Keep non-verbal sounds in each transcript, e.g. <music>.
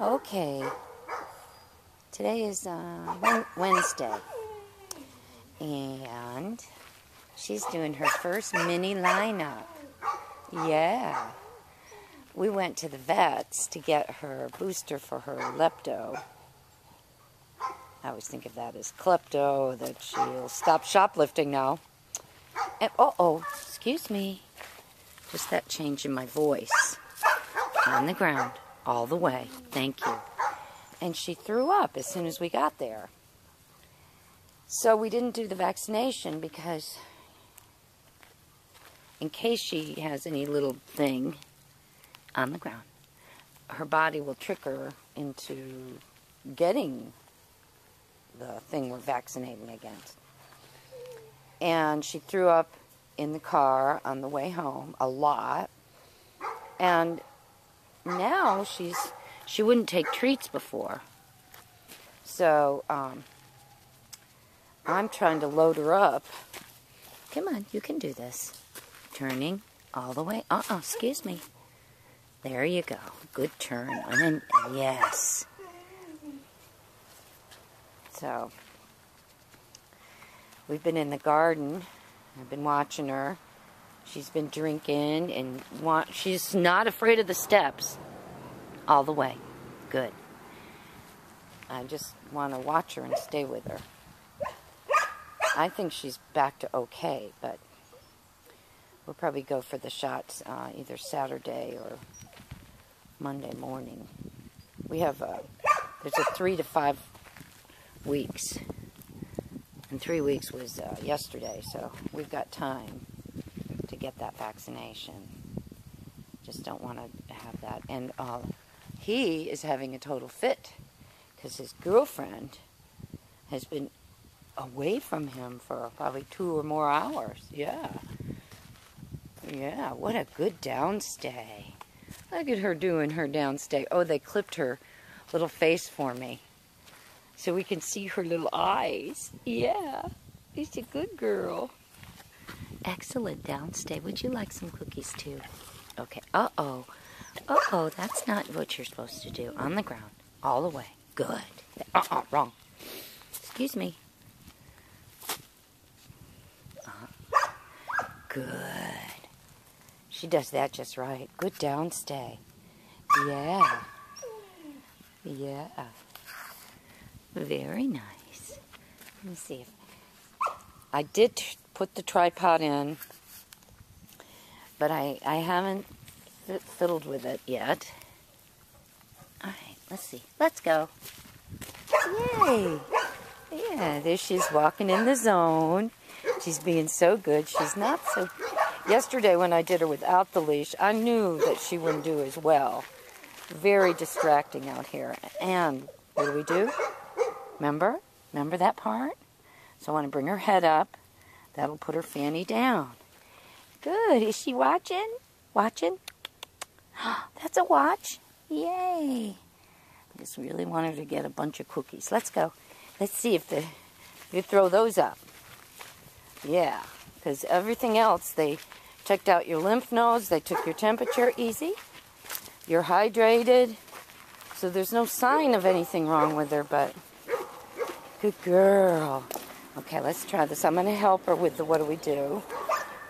Okay. Today is uh, Wednesday. And she's doing her first mini lineup. Yeah. We went to the vets to get her booster for her lepto. I always think of that as klepto, that she'll stop shoplifting now. And, uh oh, excuse me. Just that change in my voice. On the ground all the way. Thank you. And she threw up as soon as we got there. So we didn't do the vaccination because in case she has any little thing on the ground, her body will trick her into getting the thing we're vaccinating against. And she threw up in the car on the way home a lot. And now she's she wouldn't take treats before. So um, I'm trying to load her up. Come on, you can do this. Turning all the way. Uh-uh, excuse me. There you go. Good turn. And then, yes. So, we've been in the garden. I've been watching her. She's been drinking and want, she's not afraid of the steps all the way. Good. I just want to watch her and stay with her. I think she's back to okay, but we'll probably go for the shots uh, either Saturday or Monday morning. We have a, there's a three to five weeks. And three weeks was uh, yesterday, so we've got time to get that vaccination. Just don't want to have that. And uh, he is having a total fit because his girlfriend has been away from him for probably two or more hours. Yeah. Yeah, what a good downstay. Look at her doing her downstay. Oh, they clipped her little face for me. So we can see her little eyes. Yeah, she's a good girl. Excellent downstay. Would you like some cookies too? Okay. Uh-oh. Uh-oh, that's not what you're supposed to do. On the ground. All the way. Good. Uh-uh, wrong. Excuse me. Uh-huh. Good. She does that just right. Good downstay. Yeah. Yeah. Very nice. Let me see if... I did put the tripod in, but I, I haven't fiddled with it yet. All right, let's see. Let's go. Yay! Yeah, there she's walking in the zone. She's being so good. She's not so... Yesterday when I did her without the leash, I knew that she wouldn't do as well. Very distracting out here. And what do we do? Remember? Remember that part? So I want to bring her head up. That'll put her fanny down. Good. Is she watching? Watching? <gasps> That's a watch. Yay. I just really wanted to get a bunch of cookies. Let's go. Let's see if the you throw those up. Yeah, because everything else, they checked out your lymph nodes, they took your temperature easy. You're hydrated. So there's no sign of anything wrong with her, but good girl. Okay, let's try this. I'm going to help her with the what do we do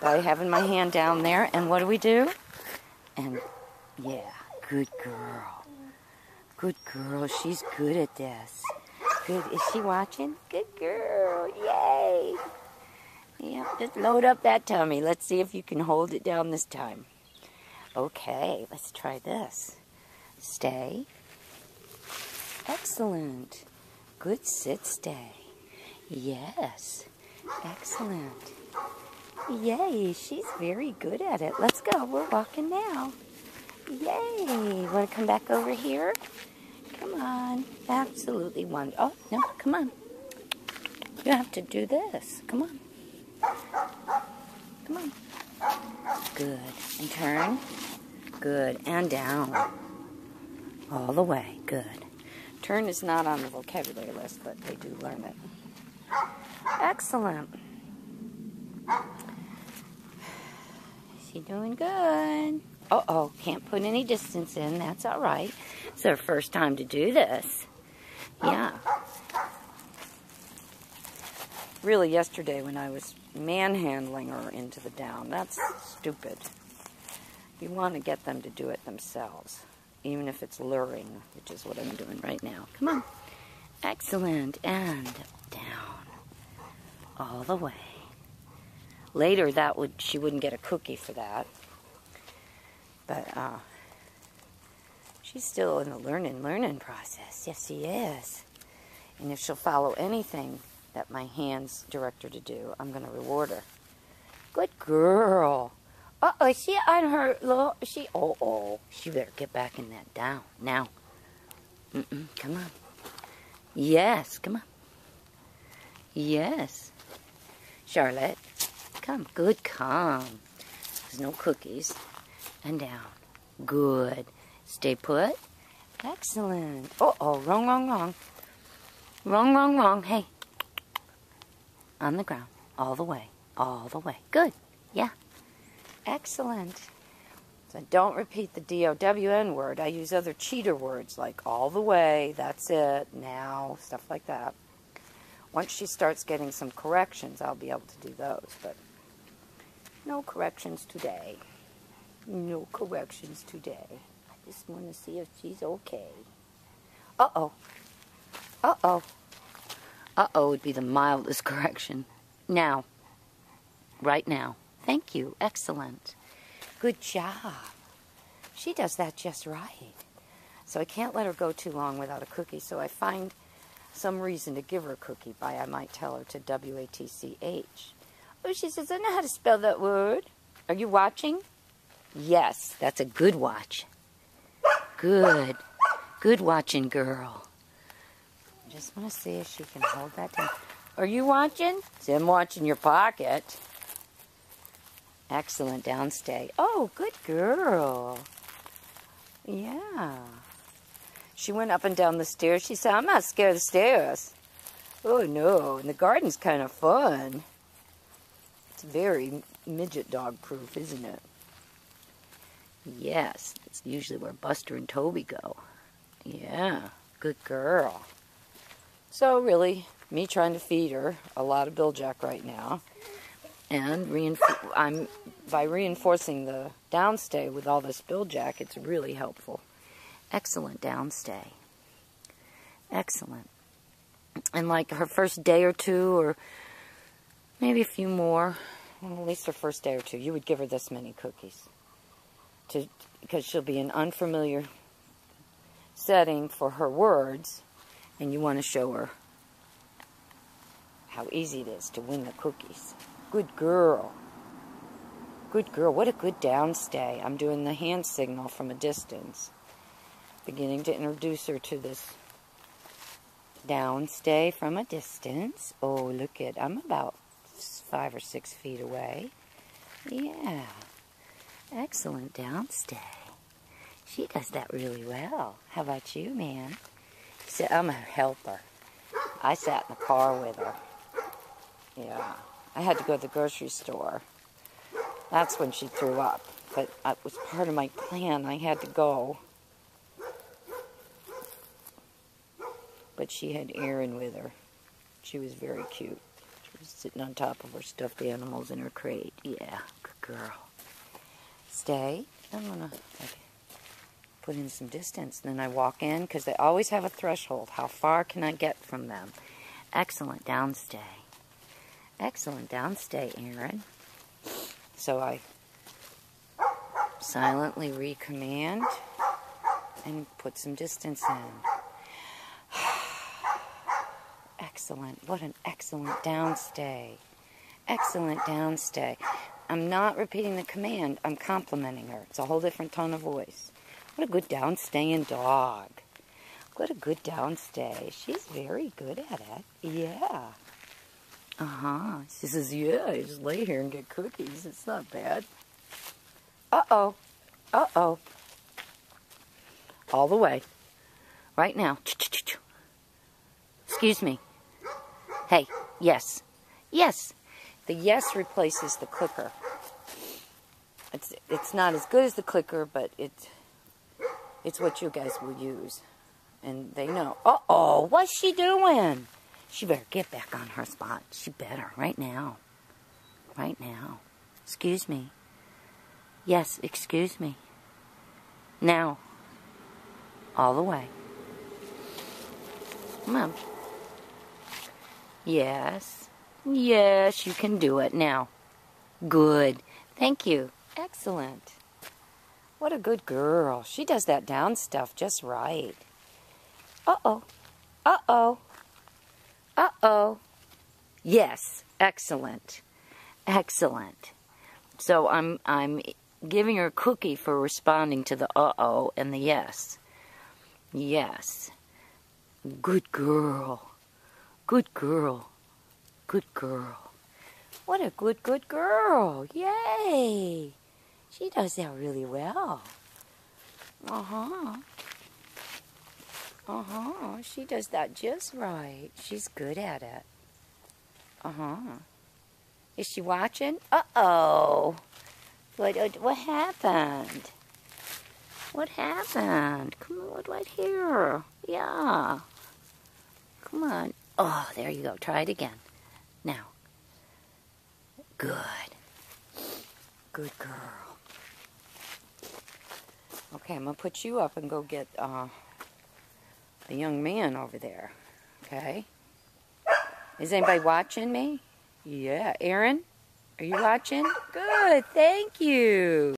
by having my hand down there. And what do we do? And yeah, good girl. Good girl. She's good at this. Good. Is she watching? Good girl. Yay. Yeah, just load up that tummy. Let's see if you can hold it down this time. Okay, let's try this. Stay. Excellent. Good sit stay. Yes. Excellent. Yay, she's very good at it. Let's go. We're walking now. Yay. Want to come back over here? Come on. Absolutely one. Oh, no, come on. You have to do this. Come on. Come on. Good. And turn. Good. And down. All the way. Good. Turn is not on the vocabulary list, but they do learn it. Excellent. Is he doing good? Uh-oh, can't put any distance in. That's all right. It's her first time to do this. Yeah. Really, yesterday when I was manhandling her into the down, that's stupid. You want to get them to do it themselves, even if it's luring, which is what I'm doing right now. Come on. Excellent. And down. All the way. Later, that would she wouldn't get a cookie for that. But uh, she's still in the learning, learning process. Yes, she is. And if she'll follow anything that my hands direct her to do, I'm going to reward her. Good girl. Uh oh, she on her little. She oh oh. She better get back in that down now. Mm mm. Come on. Yes. Come on. Yes. Charlotte, come. Good. Come. There's no cookies. And down. Good. Stay put. Excellent. Oh oh. Wrong. Wrong. Wrong. Wrong. Wrong. Wrong. Hey. On the ground. All the way. All the way. Good. Yeah. Excellent. So don't repeat the D-O-W-N word. I use other cheater words like all the way, that's it, now, stuff like that. Once she starts getting some corrections, I'll be able to do those. But no corrections today. No corrections today. I just want to see if she's okay. Uh-oh. Uh-oh. Uh-oh would be the mildest <laughs> correction. Now. Right now. Thank you. Excellent. Good job. She does that just right. So I can't let her go too long without a cookie. So I find some reason to give her a cookie by I might tell her to W-A-T-C-H. Oh, she says, I know how to spell that word. Are you watching? Yes, that's a good watch. Good. Good watching, girl. I just want to see if she can hold that down. Are you watching? See, I'm watching your pocket. Excellent downstay. Oh, good girl. Yeah. She went up and down the stairs. She said, I'm not scared of the stairs. Oh, no. And the garden's kind of fun. It's very midget dog proof, isn't it? Yes. It's usually where Buster and Toby go. Yeah. Good girl. So, really, me trying to feed her a lot of Bil-Jac right now and I'm by reinforcing the downstay with all this Bil-Jac, it's really helpful. Excellent downstay. Excellent. And like her first day or two, or maybe a few more, well, at least her first day or two, you would give her this many cookies. To, because she'll be in unfamiliar setting for her words, and you want to show her how easy it is to win the cookies. Good girl. Good girl. What a good downstay. I'm doing the hand signal from a distance. Beginning to introduce her to this downstay from a distance. Oh, look at, I'm about five or six feet away. Yeah. Excellent downstay. She does that really well. How about you, man? said, I'm a helper. I sat in the car with her. Yeah. I had to go to the grocery store. That's when she threw up. But it was part of my plan. I had to go. But she had Aaron with her. She was very cute. She was sitting on top of her stuffed animals in her crate. Yeah, good girl. Stay. I'm going to put in some distance. And then I walk in because they always have a threshold. How far can I get from them? Excellent. Downstay. Excellent downstay, Aaron. So I silently recommand and put some distance in. Excellent. What an excellent downstay. Excellent downstay. I'm not repeating the command. I'm complimenting her. It's a whole different tone of voice. What a good downstaying dog. What a good downstay. She's very good at it. Yeah. Uh-huh. She says, yeah, I just lay here and get cookies. It's not bad. Uh-oh. Uh-oh. All the way. Right now. Excuse me. Hey, yes. Yes. The yes replaces the clicker. It's it's not as good as the clicker, but it It's what you guys will use. And they know. Uh-oh, what's she doing? She better get back on her spot. She better, right now. Right now. Excuse me. Yes, excuse me. Now. All the way. Come on. Yes. Yes, you can do it now. Good. Thank you. Excellent. What a good girl. She does that down stuff just right. Uh-oh. Uh-oh. Uh-oh. Yes. Excellent. Excellent. So I'm I'm giving her a cookie for responding to the uh-oh and the yes. Yes. Good girl. Good girl. Good girl. What a good, good girl. Yay. She does that really well. Uh-huh. Uh-huh. She does that just right. She's good at it. Uh-huh. Is she watching? Uh-oh. What, what happened? What happened? Come on, right here. Yeah. Come on. Oh, there you go. Try it again. Now. Good. Good girl. Okay, I'm going to put you up and go get uh, a young man over there. Okay? Is anybody watching me? Yeah. Aaron, are you watching? Good. Thank you.